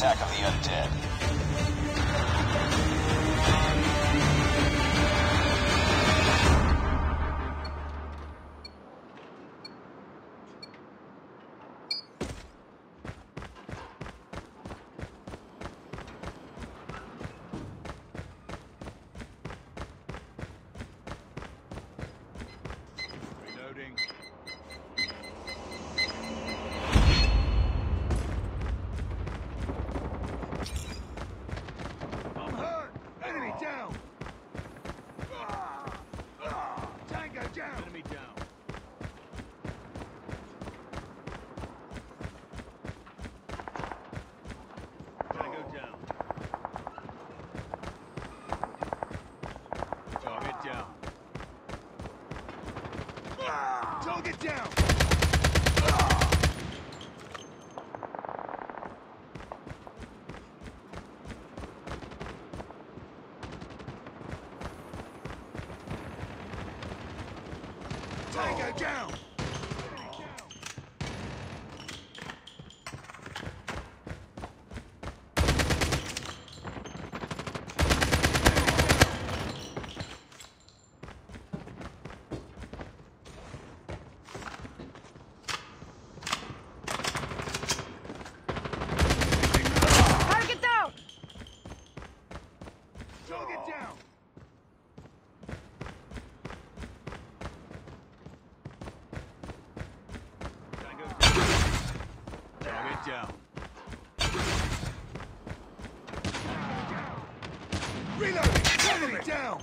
attack of the undead. Target down! Tango down! Target down! Target down! Tango down. Target down. Reloading! Enemy down!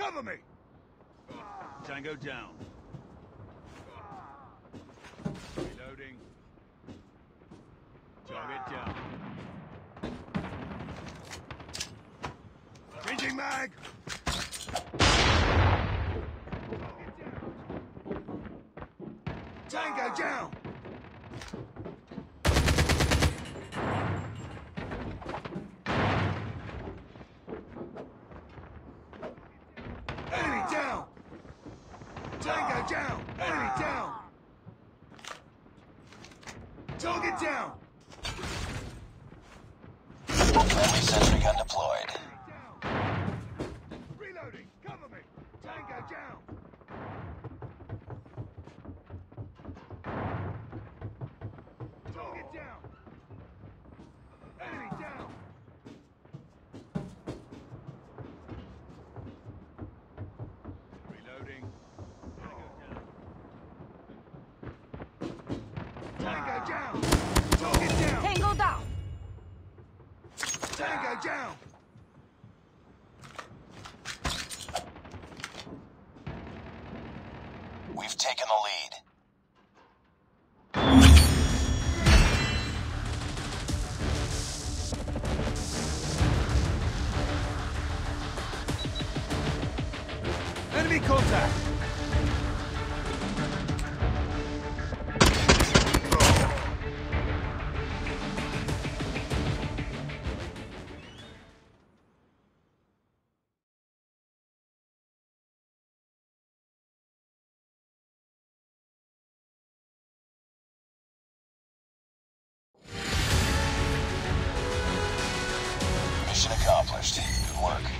Cover me! Tango down. Reloading. Target down. Changing mag! Tango down! Enemy down! Tango down! Enemy down! Target down! Friendly sentry gun deployed. Tango down! Tango down! Target down! Tango down! Tango down! We've taken the lead. Enemy contact! Mission. Good work.